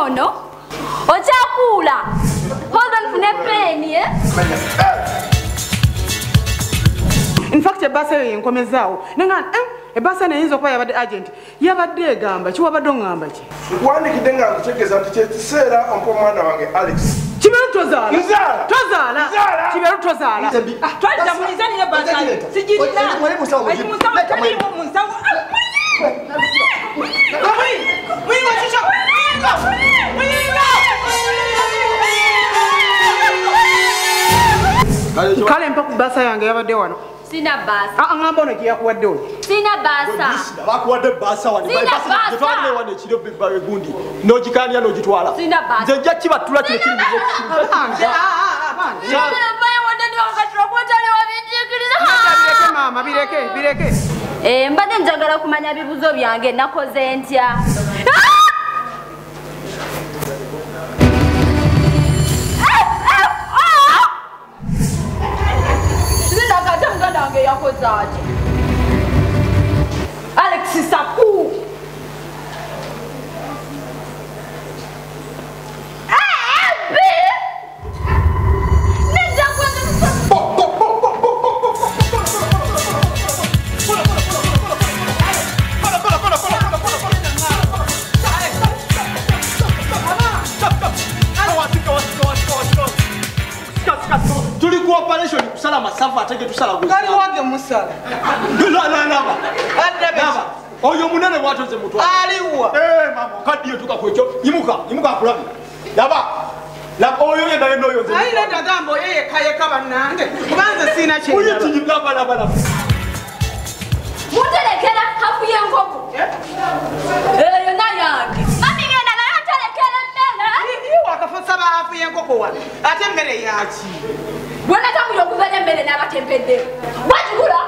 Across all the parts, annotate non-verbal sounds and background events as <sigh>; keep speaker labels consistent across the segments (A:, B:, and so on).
A: ono okyakuula hold on fune peni eh?
B: infact ebaasa eyo yenkomezaawo nenga eh, ebaasa eno eyinza okuba yabadde agent yabadde egamba ki wabadde oŋŋamba ki
C: nkuwandikidde nga nkutegeeza nti kyekiseera ompa omwana wange alex
B: kiberu tozaala
C: Nzaala.
B: tozaala
C: Nzaala.
B: kiberu tozaala
D: twalira munizanire basali sigirina
E: Mwali musawo mugimu.
D: musawo
E: Leka mwali.
D: taliiwo musawo muyingo kikyo
B: kale mpa ku baasa yange yabadde wano.
A: Sina baasa
B: Ah, aŋŋamba ono. Gyeyakuwadde oyo
A: sina baasa
E: bakuwadde basa wano.
A: Sina basa.
E: getwalire wano ekiro gundi nogikanya nogitwala.
A: Sina basa.
E: nze nja kibatula kino kiri
B: ah, ah, bireke maama bireke bireke.
A: Eh, mbadde njagala kumanya bibuzo byange nakoze ntya muganda wange yakoze ati alex saku
E: operation kusala masafa ate getusala
B: gali wange musala.
E: Laba laba oyo munene bwatoze mutwa
B: aliwa.
E: Mama kadiyo tukakwekyo imuka imuka akulabi laba oyo yenda yenda oyo nze
B: ayina dagamba oyo yekayeka bannange. Kubanze siina
E: laba
A: muterekera hafu y'enkoko. Eyo nayange. Mami genda naye nterekera emmere.
B: Wakafusaba hafu y'enkoko wa? Ate emmere yaki
A: bwenatambulira okuzalya emmere n'abatempedde. Bwagibula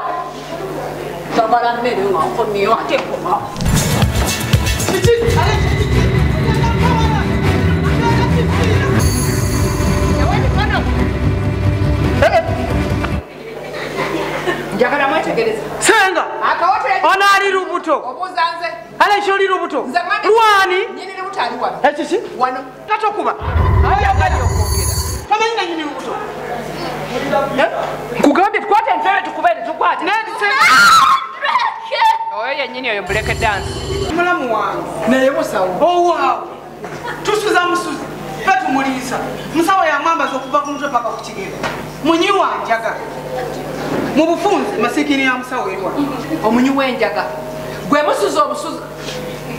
A: sagala mmere wankomyewo ate ekoma
D: njagala mwetegereza
B: senga! Ono ali lubuto.
D: Ale
B: ekyo oli lubuto. Lwani? Ekiki tatokuba.
D: Ayagaliokogera
B: tamanyi nanyini lubuto?
D: Nkugambye tukwate entebe tukubeere tukwate. Oyo yennyini oyo buleke dansi
B: mulamu wange.
D: Naye musawo
B: owaawo. Tusuza musuzi. Fe tumuliisa. Musawo yamwambaza okuva ku mutwe paka ku kigere munyi wanjaga mu bufunzi masikini ya musawo erwa
D: omunyi w'enjaga gwe musuza obusuza.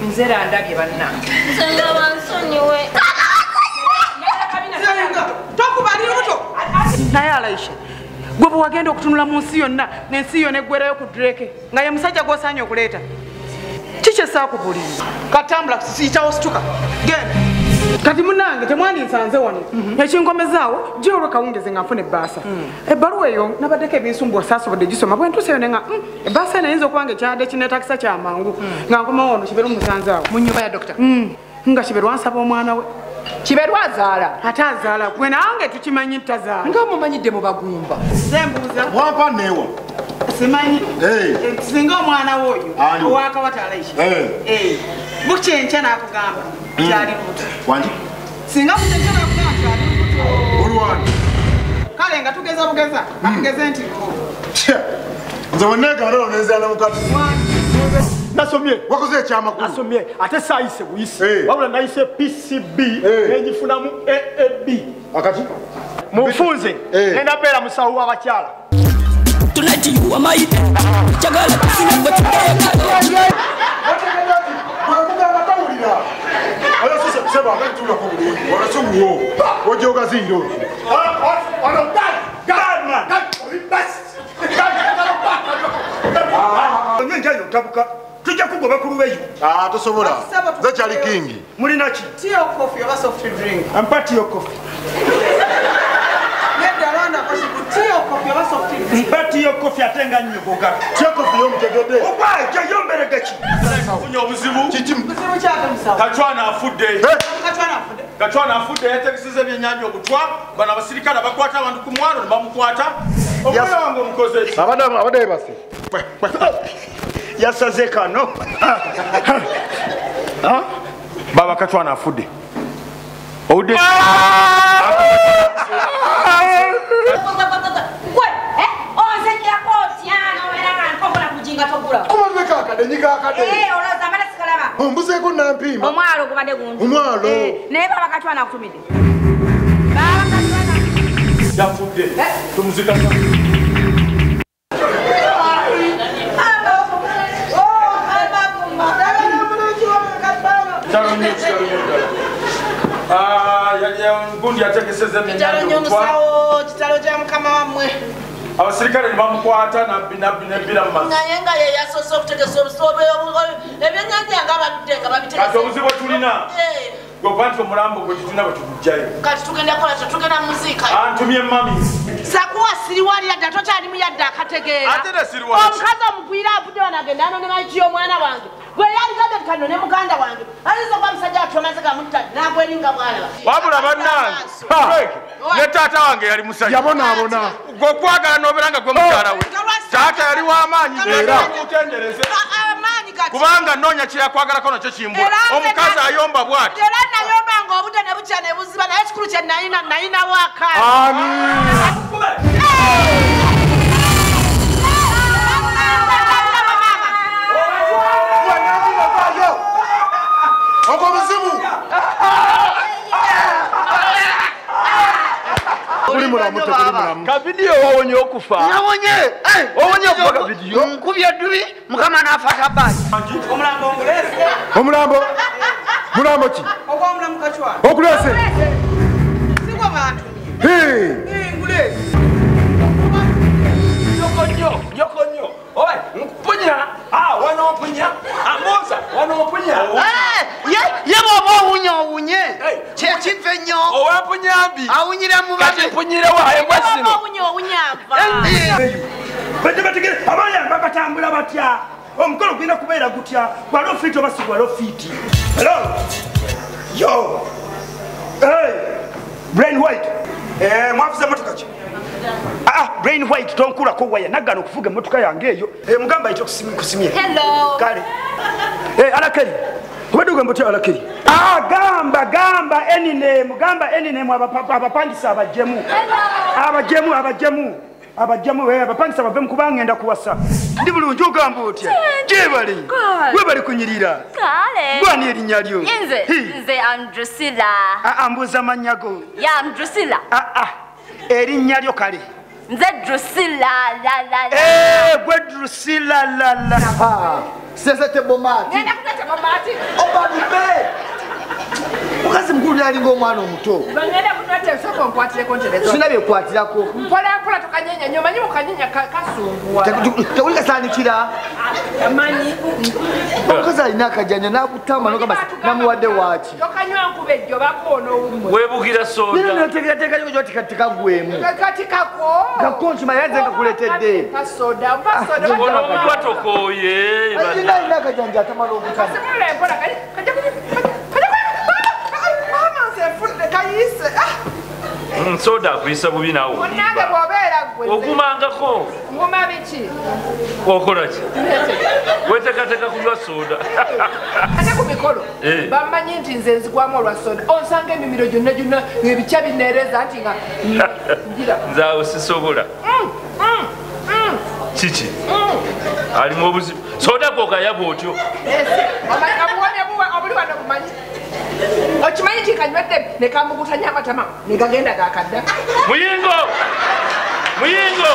D: Nze randabye bannange.
A: Senga
B: alaisha gwe bwe wagenda okutunula mu nsi yonna n'ensi yonna eggwerayo ku dreke nga ye musajja gw'osaanye okuleeta kikyesaakubulira katambula kusiyitawo situka. Genda. Kati munange temwandinsanze wano. Ekinkomezaawo gyolwe kawungeze nga nfuna ebbaasa. Ebbaluwa eyo nabaddeko ebinsumbuwa saasobodde gisoma bwe ntuuseyo nenga ebbaasa eno eyinza okuba nga ekyadde kineetakisa kyamangu nga nkomawo ono kiberu musanzaawo
D: mu nyumba ya dokita.
B: Nga kiberwa nsaba omwana we
D: kiberwa azaala
B: ate azaala gwe nange tukimanyi tazaala
D: nga mumanyidde mu bagumba.
B: Zembuuza
F: wampa neewa.
B: Simanyi. Eh, singa omwana wo oyo
F: Ani?
B: owakawata alaisha
F: Eh.
B: bukyenkya nakugamba kyali lubuto singa bukyenkya nakugamba kyali lubuto kale nga tugeza bugeza atugeze nti
F: nze weneeganalo nenzaala mukati
E: nasomye
F: wakoze ekyamakulu
E: nasomye ate saa yise
F: buyise
E: wabula nayise pcb nengifunamu aab
F: akati
E: munfunze nenda beera musawo w'abakyala
F: ojogaziiro
C: onyenjayo tabuka tujja kugoba ku lubeyo
F: tosobola. Ze kyali kingi.
C: Mulina ki?
B: Tiyo kofi oba soft drink?
C: Ampatiyo kofi
B: nedda lwanda kosiku tiyo kofi oba soft drink?
C: Mpatiyo kofi ate nga nnyogoga
F: kyekofi yomutegedde
C: ogwajo yomberegeki
G: funye obuzibu.
F: Kikimu?
B: Buzibu kyate musawo.
G: Kacwana afudde.
B: Katwana afudde.
G: Kacwana afudde yategesiza ebyennyanja obutwa bano abasirikale abakwata abantu ku mwalo ne bamukwata. Omwana wange omukoze eki
F: abadde bebase
C: yasaze kano
G: baba katwana afudde owudde
A: eh, Eh,
F: ombuzeeko nampiima
A: omwalo gubadde gungi
F: Omwalo.
A: Eh, naye baba katwana akutumidde baba katwana
G: yafudde. Tumuzika Kitalo nnyo, kitalo nnyo ddala. Ah, yali ya- gundi yategeseza
D: kitalo kya mukama wammwe.
G: Abasirikale ne bamukwata nabbi nabbi nebbira mu mazzi
D: naye nga ye yasoose okutegesa obusobe ebyenyanja nga babidde nga
G: kati obuzibu tulina gwokuba nti omulambo gwe titulina bwe tugugjayo.
D: Kati tugenda kukola kyo tugenda muziika.
G: Antumye mami
D: sakuwa siriwali yadde tokyalimu yadde akategeera.
G: Ate ne siriwaki
D: omukazi omugwira avudde wano agenda ano ne maki omwana wange. Gwe yaligambye nti kano ne muganda wange. Ayinza okuba musajja watu omaze gamutta nagweringa mwana
G: wabula bannange ne taata wange yali musajja.
F: Yabonaabona
G: gweokwagala nobeera nga gwe mukyala we. Taata yali w'amaanyi mutendereze
D: kati.
G: Kubanga noonya kyeyakwagalako nakyo kimbula omukazi
D: na-
G: ayomba bw'ati.
D: era nayomba nga obudde ne bukya ne buziba naye kikulu kye nayina nayinawo akaana
F: ani ogwo buzibu tuli mulamu tekuli mulamu
E: ka vidiyo wawonye okufa
H: nawonye
E: wawonye okufa! Ka vidiyo
H: nkubye ddubi mukama nafata bbaasi.
B: Omulambo
F: mulambo ki? Okulese
B: sigwa bantu
E: mpunyirewo embwa zino bajja bategere abayamba batambula batya? Omukolo gulina kubeera gutya? Gwali ofiiti oba si gwali ofiiti hello? Yo? Hey brain white. Eh mwavuze motoka ki? Ah brain white tonkulako waya. Naggana okuvuga emotoka yange eyo. Eh mugamba ayite kusimye.
A: Hello.
E: Kale. Eh alakeri obadde ogamba otya alakeri ah gamba gamba eninemu gamba eninemu abapa- abapangisa abajemu abajemu abajemu abajemu eh, abapangisa bave mukubanga ngenda kuwasa ndi bulungi ogamba otya? Gyebali
A: God.
E: we bali kunyirira? Gwani erinnya lyo?
A: Nze nze andrusila
E: Ah, ah, mbuuza amannya go
A: ya ndrusila
E: Ah, ah, erinnya lyo kale
A: nze drusila
E: gwe
A: la la sese
H: tebomati obalube mukulu yalinga omwana omuto sina byekwatirako tewuli kasaanikira omukazi alina akajanja nakutama nogamba namuwadde waaki
E: webugira soda
H: nateekateekanyoko gyoti katikagwemu
D: kati kako
H: kako nkima yanze nkakuletedde
E: olwomuba tokoye
H: alina akajanja atamala okutama
E: soda akuyisa bubi nawe
D: munange bwobeera gwe
E: ogumangako.
D: Nguma biki?
E: Okola ki? Wetekateka kunywa soda. <laughs>
D: Ate ku mikolo
E: Eh.
D: bamanyi nti nze nzigwamu olwa soda. Onsanga emimiro gyonna gyonna ebikya bineereza nti nga <laughs>
E: nzaawe sisobola. Kiki? Alimu obuzibu soda gogayaba otyo
D: obuli wano bumanyi okimanyi nti kanywedde nekamugutanya amatama. Negagenda gakadda
E: muyingo! Muyingo